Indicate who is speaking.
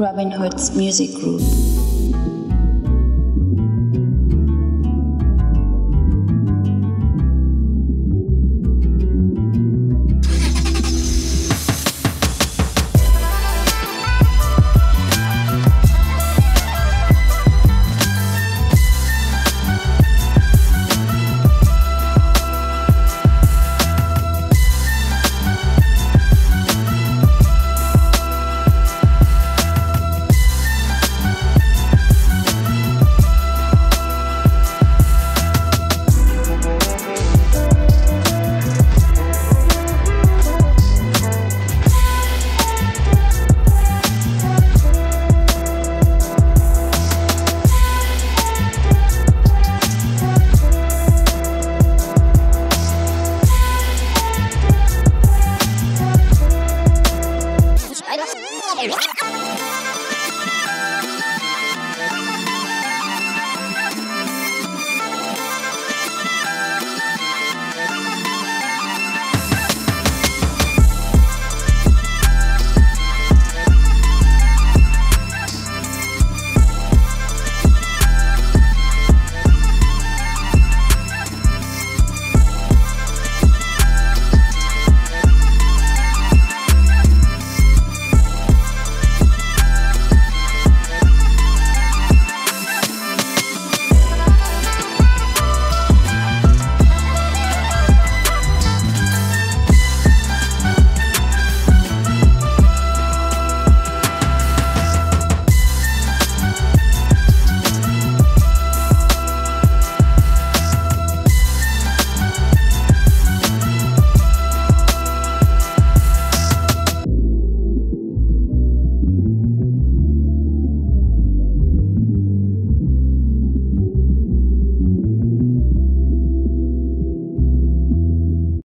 Speaker 1: Robin Hood's music group.